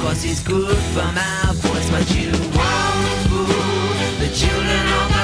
Cause he's good for my voice, but you won't fool the children of